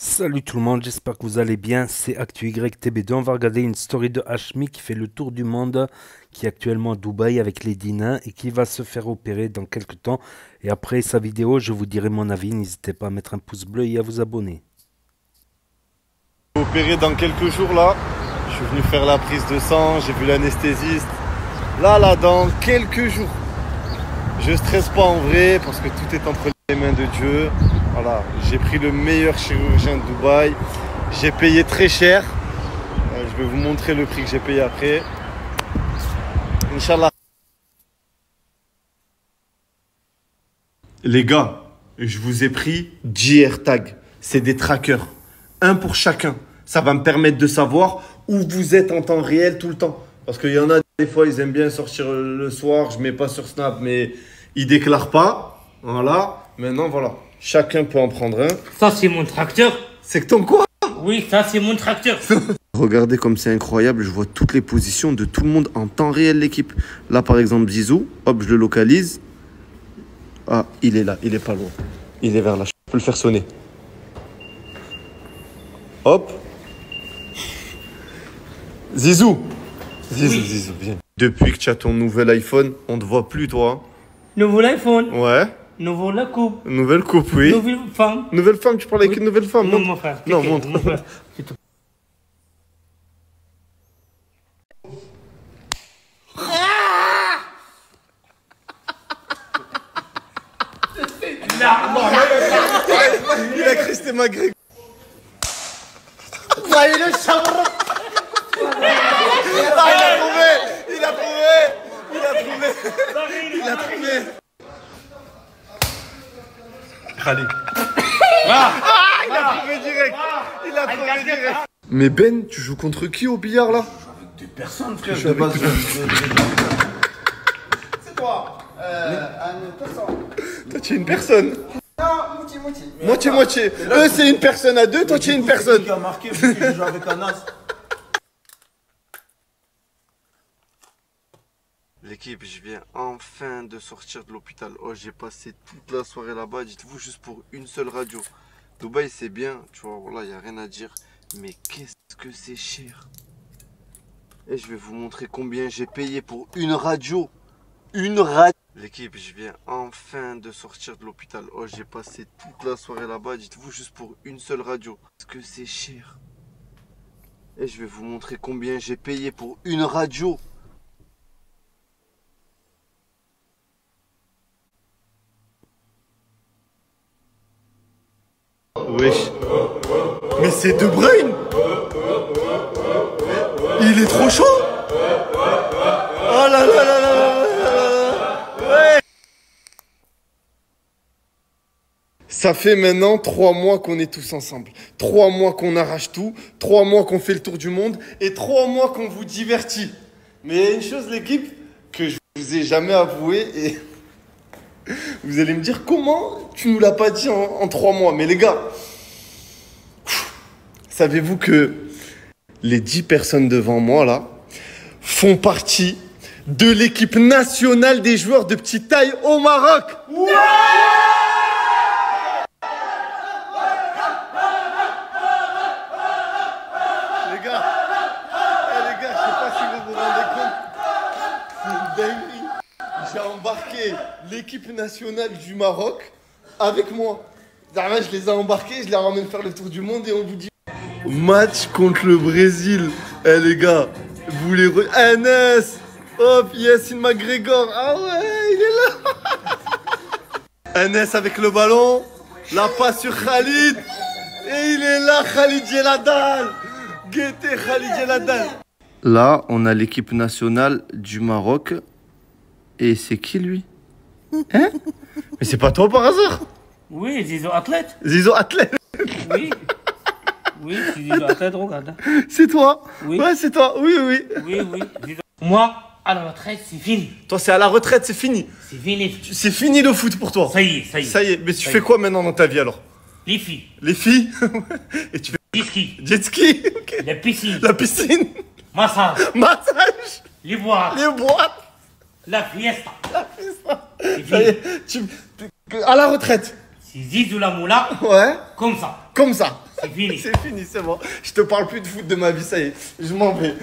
Salut tout le monde, j'espère que vous allez bien. C'est ActuYTB2. On va regarder une story de Hashmi qui fait le tour du monde, qui est actuellement à Dubaï avec les Dinins et qui va se faire opérer dans quelques temps. Et après sa vidéo, je vous dirai mon avis. N'hésitez pas à mettre un pouce bleu et à vous abonner. Opéré dans quelques jours là. Je suis venu faire la prise de sang, j'ai vu l'anesthésiste. Là, là, dans quelques jours. Je stresse pas en vrai parce que tout est entre les mains de Dieu. Voilà, j'ai pris le meilleur chirurgien de Dubaï. J'ai payé très cher. Euh, je vais vous montrer le prix que j'ai payé après. Inch'Allah. Les gars, je vous ai pris 10 AirTags. C'est des trackers. Un pour chacun. Ça va me permettre de savoir où vous êtes en temps réel tout le temps. Parce qu'il y en a des fois, ils aiment bien sortir le soir. Je mets pas sur Snap, mais ils déclarent pas. Voilà. Maintenant, voilà. Chacun peut en prendre un. Ça, c'est mon tracteur. C'est que ton quoi? Oui, ça, c'est mon tracteur. Regardez comme c'est incroyable, je vois toutes les positions de tout le monde en temps réel, l'équipe. Là, par exemple, Zizou, hop, je le localise. Ah, il est là, il est pas loin. Il est vers là, je peux le faire sonner. Hop. Zizou Zizou, Oui. Zizou, viens. Depuis que tu as ton nouvel iPhone, on te voit plus, toi. Nouveau iPhone. hein. Ouais. Nouveau la coupe. Nouvelle coupe, oui. Nouvelle femme. Nouvelle femme, tu parles avec Oui. une nouvelle femme Non, montre. mon frère. Non, montre. mon frère. C'est tout. Il a cru que c'était ma grille. Ah, il a trouvé Il a trouvé Il a trouvé Il a trouvé Khalid. Ah, il a trouvé direct. Il a trouvé direct. Mais Ben, tu joues contre qui au billard là? Personne, frère, Je je suis base. avec- C'est toi. Euh, un personne. Toi tu es une personne. Non, moitié-moitié. Moitié-moitié Eux c'est une personne à deux, toi tu es une personne. qui a marqué parce que je joue avec un as. L'équipe, je viens enfin de sortir de l'hôpital. Oh, j'ai passé toute la soirée là-bas, dites-vous, juste pour une seule radio. Dubaï, c'est bien, tu vois, voilà, il n'y a rien à dire. Mais qu'est-ce que c'est cher Et je vais vous montrer combien j'ai payé pour une radio. Une radio L'équipe, je viens enfin de sortir de l'hôpital. Oh, j'ai passé toute la soirée là-bas, dites-vous, juste pour une seule radio. Qu'est-ce que c'est cher Et je vais vous montrer combien j'ai payé pour une radio. Wesh. Mais c'est De Bruyne Il est trop chaud Oh là là là Ça fait maintenant trois mois qu'on est tous ensemble. Trois mois qu'on arrache tout. Trois mois qu'on fait le tour du monde. Et trois mois qu'on vous divertit. Mais il y a une chose, l'équipe, que je vous ai jamais avoué et vous allez me dire comment tu nous l'as pas dit en, trois mois? Mais les gars, savez-vous que les dix personnes devant moi là font partie de l'équipe nationale des joueurs de petite taille au Maroc? Les l'équipe nationale du Maroc avec moi. Je les ai embarqués, je les ramène faire le tour du monde et on vous dit. Match contre le Brésil. Eh les gars, vous les. NS Hop, Yassine McGregor. Ah ouais, il est là. NS avec le ballon. La passe sur Khalid. Et il est là, Khalid Jeladal. Guettez Khalid Jeladal. Là, on a l'équipe nationale du Maroc. Et c'est qui lui? Hein? Mais c'est pas toi par hasard? Oui, Zizo athlète. Zizo athlète, Oui. Oui, c'est Zizo athlète, regarde. c'est toi? Oui. Ouais, c'est toi, oui, oui. Oui, oui. Zizo. Moi, à la retraite, c'est fini. Toi, c'est à la retraite, c'est fini. C'est fini. C'est fini le foot pour toi. Ça y est, ça y est. Ça y est, mais tu Ça fais quoi maintenant dans ta vie alors? Les filles, Les filles? Et tu fais les skis, jet ski ok. la piscine, La piscine massage, Massage les bois, Les boîtes la fiesta. Y fini. est, tu... À la retraite C'est Zizou la moula, Ouais comme ça. Comme ça C'est fini. C'est fini, c'est bon. Je te parle plus de foot de ma vie, ça y est. Je m'en vais.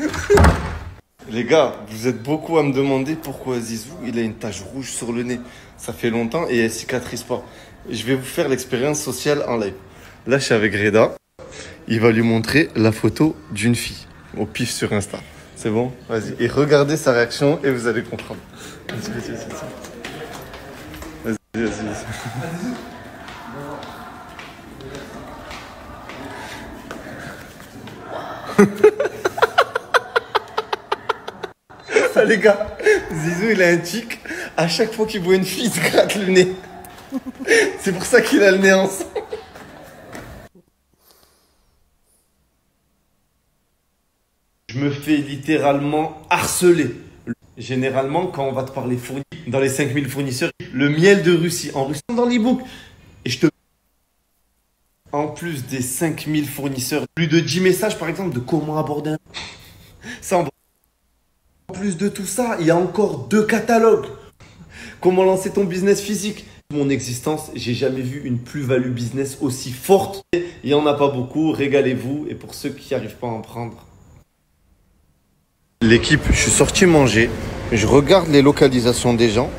Les gars, vous êtes beaucoup à me demander pourquoi Zizou, il a une tache rouge sur le nez. Ça fait longtemps et elle cicatrise pas. Je vais vous faire l'expérience sociale en live. Là, je suis avec Reda. Il va lui montrer la photo d'une fille au pif sur Insta. C'est bon Vas-y. Et regardez sa réaction et vous allez comprendre. Vas-y, vas-y, vas-y. Vas-y, vas-y, vas-y. Les gars, Zizou il a un tic. À chaque fois qu'il voit une fille, il se gratte le nez. C'est pour ça qu'il a le nez ensemble. Je me littéralement harceler. Généralement, quand on va te parler fourni, dans les 5000 fournisseurs, le miel de Russie, en Russie, dans l'e-book. Et je te. En plus des 5000 fournisseurs, plus de 10 messages par exemple de comment aborder un. Ça en plus de tout ça, il y a encore deux catalogues. Comment lancer ton business physique Mon existence, j'ai jamais vu une plus-value business aussi forte. Il y en a pas beaucoup, régalez-vous. Et pour ceux qui n'arrivent pas à en prendre. L'équipe, je suis sorti manger. Je regarde les localisations des gens.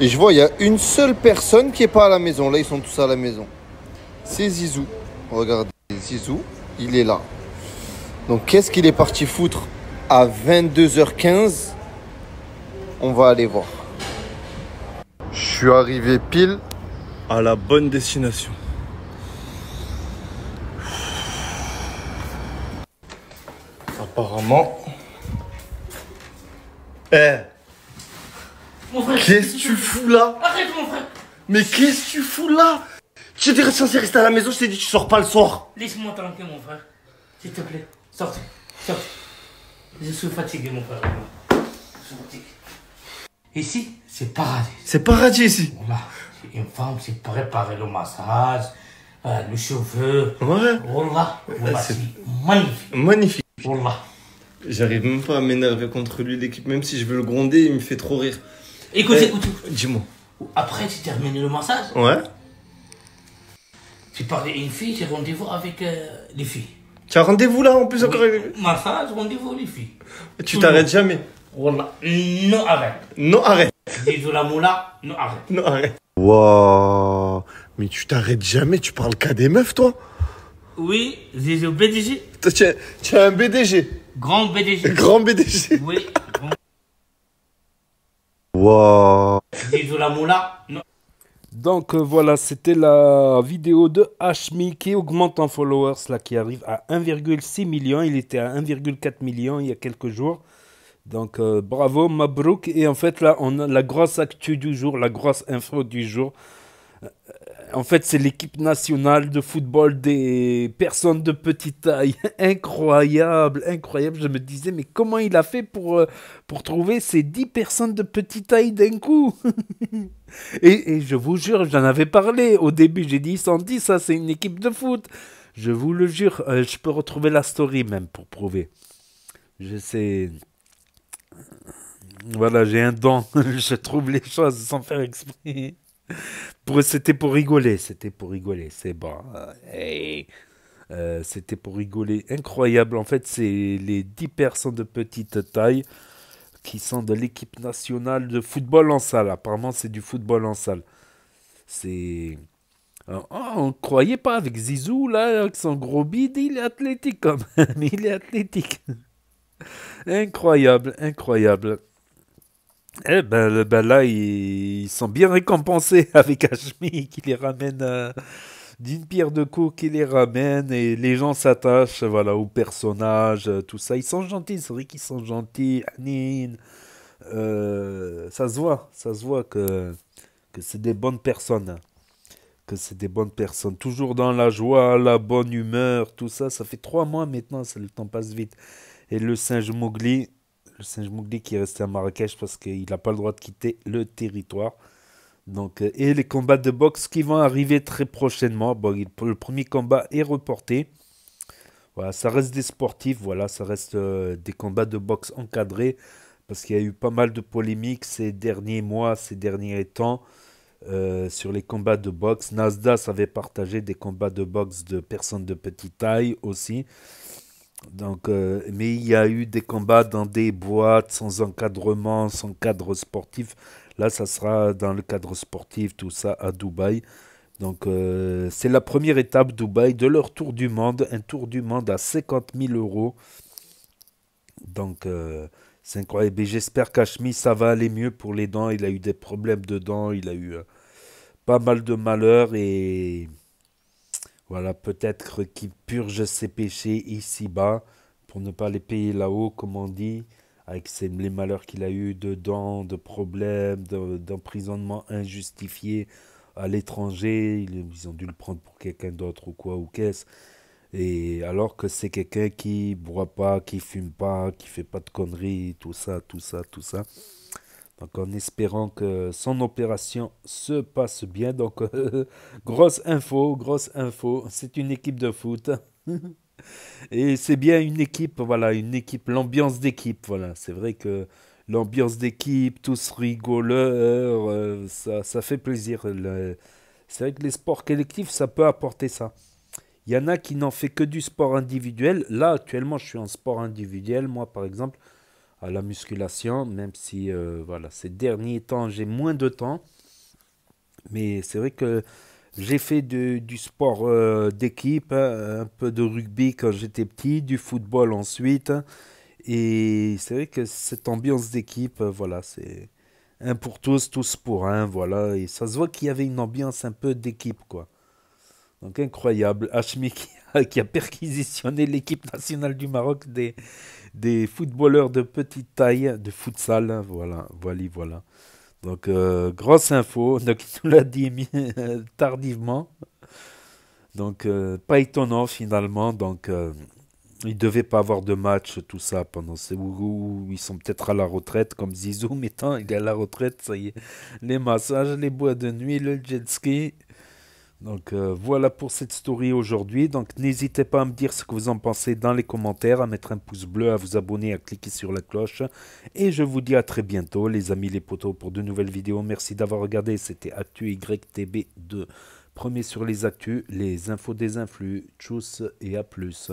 Et je vois, il y a une seule personne qui n'est pas à la maison. Là, ils sont tous à la maison. C'est Zizou. Regardez, Zizou, il est là. Donc, qu'est-ce qu'il est parti foutre à 22h15 On va aller voir. Je suis arrivé pile à la bonne destination. Apparemment. Eh, Mon frère. qu'est-ce que tu fous là Arrête, mon frère. Mais qu'est-ce que tu fous là Tu étais censé rester à la maison, je t'ai dit tu sors pas le soir. Laisse-moi tranquille, mon frère. S'il te plaît. Sortez. Sortez. Je suis fatigué, mon frère. Je suis fatigué. Ici, c'est paradis. C'est paradis ici. Voilà. Une femme s'est préparée le massage, euh, le cheveu. Ouais. Voilà. Voilà, c'est- c'est magnifique. Magnifique. Voilà. J'arrive même pas à m'énerver contre lui, l'équipe. Même si je veux le gronder, il me fait trop rire. Écoute, Eh, écoute. Dis-moi. Après, tu termines le massage. Ouais Tu parles à une fille, j'ai rendez-vous avec euh, les filles. Tu as rendez-vous là en plus encore avec Massage, rendez-vous les filles. Tu t'arrêtes jamais. Voilà. Non, arrête. Non, arrête. Dis-nous la moula, non, arrête. Non, arrête. Waouh. Mais tu t'arrêtes jamais, tu parles qu'à des meufs, toi Oui, Zizou BDG. Toi, tu es un BDG. Grand BDG. Grand BDG. Oui, grand. Waouh. Zizou la moula, non. Donc euh, voilà, c'était la vidéo de Hashmi qui augmente en followers, là, qui arrive à 1,6 million. Il était à 1,4 million il y a quelques jours. Donc euh, bravo, Mabrouk. Et en fait, là, on a la grosse actu du jour, la grosse info du jour. En fait, c'est l'équipe nationale de football des personnes de petite taille. Incroyable, incroyable. Je me disais, mais comment il a fait pour, euh, trouver ces 10 personnes de petite taille d'un coup? Et, je vous jure, j'en avais parlé au début. J'ai dit, ils s'en dit, ça, c'est une équipe de foot. Je vous le jure, euh, je peux retrouver la story même pour prouver. Je sais. Voilà, j'ai un don. je trouve les choses sans faire exprès. C'était pour rigoler, c'était pour rigoler, c'est bon. Euh, c'était pour rigoler. Incroyable, en fait, c'est les 10 personnes de petite taille qui sont de l'équipe nationale de football en salle. Apparemment, c'est du football en salle. C'est. Euh, oh, on croyait pas avec Zizou, là, avec son gros bide, il est athlétique quand même. Il est athlétique. incroyable, incroyable. Eh ben, là, ils, sont bien récompensés avec Hashmi qui les ramène euh, d'une pierre de coups, qui les ramène et les gens s'attachent voilà, aux personnages, euh, tout ça. Ils sont gentils, c'est vrai qu'ils sont gentils. Anine, euh, ça se voit, ça se voit que, que c'est des bonnes personnes. Que c'est des bonnes personnes. Toujours dans la joie, la bonne humeur, tout ça. Ça fait trois mois maintenant, ça, le temps passe vite. Et le singe Mowgli, le singe Mowgli qui est resté à Marrakech parce qu'il n'a pas le droit de quitter le territoire. Donc, euh, et les combats de boxe qui vont arriver très prochainement. Bon, le premier combat est reporté. Voilà, ça reste des sportifs, voilà, ça reste euh, des combats de boxe encadrés parce qu'il y a eu pas mal de polémiques ces derniers mois, ces derniers temps. euh, sur les combats de boxe. Nasdaq avait partagé des combats de boxe de personnes de petite taille aussi. Donc, euh, mais il y a eu des combats dans des boîtes sans encadrement, sans cadre sportif. Là, ça sera dans le cadre sportif, tout ça à Dubaï. Donc, euh, c'est la première étape Dubaï de leur tour du monde. Un tour du monde à 50 000 euros. Donc, euh, c'est incroyable. Et j'espère qu'Ashmi, ça va aller mieux pour les dents. Il a eu des problèmes de dents. Il a eu pas mal de malheurs. Et voilà, peut-être qu'il purge ses péchés ici-bas pour ne pas les payer là-haut, comme on dit, avec les malheurs qu'il a eu dedans, de problèmes, d'emprisonnement injustifié à l'étranger. Ils ont dû le prendre pour quelqu'un d'autre ou quoi, ou qu'est-ce. Et alors que c'est quelqu'un qui boit pas, qui fume pas, qui fait pas de conneries, tout ça, tout ça, tout ça. Donc en espérant que son opération se passe bien. Donc grosse info, grosse info. C'est une équipe de foot. Et c'est bien une équipe, voilà, une équipe, l'ambiance d'équipe, voilà. C'est vrai que l'ambiance d'équipe, tous rigoleurs, euh, ça, fait plaisir. C'est vrai que les sports collectifs, ça peut apporter ça. Il y en a qui n'en fait que du sport individuel. Là, actuellement, je suis en sport individuel, moi, par exemple à la musculation, même si euh, voilà, ces derniers temps j'ai moins de temps. Mais c'est vrai que j'ai fait du sport euh, d'équipe, un peu de rugby quand j'étais petit, du football ensuite. Et c'est vrai que cette ambiance d'équipe, voilà, c'est un pour tous, tous pour un, voilà. Et ça se voit qu'il y avait une ambiance un peu d'équipe, quoi. Donc incroyable. Hachmi qui a perquisitionné l'équipe nationale du Maroc des, des footballeurs de petite taille, de futsal. Voilà, voilà, voilà. Donc, euh, grosse info. Donc, il nous l'a dit tardivement. Donc, euh, pas étonnant finalement. Donc, euh, il ne devait pas avoir de match, tout ça, pendant ces où, ils sont peut-être à la retraite, comme Zizou. Mais tant, il est à la retraite, ça y est. Les massages, les bois de nuit, le jet ski. Donc euh, voilà pour cette story aujourd'hui. Donc n'hésitez pas à me dire ce que vous en pensez dans les commentaires, à mettre un pouce bleu, à vous abonner, à cliquer sur la cloche. Et je vous dis à très bientôt les amis les potos pour de nouvelles vidéos. Merci d'avoir regardé. C'était Actu YTB2. Premier sur les actus, les infos des influx. Tchuss et à plus.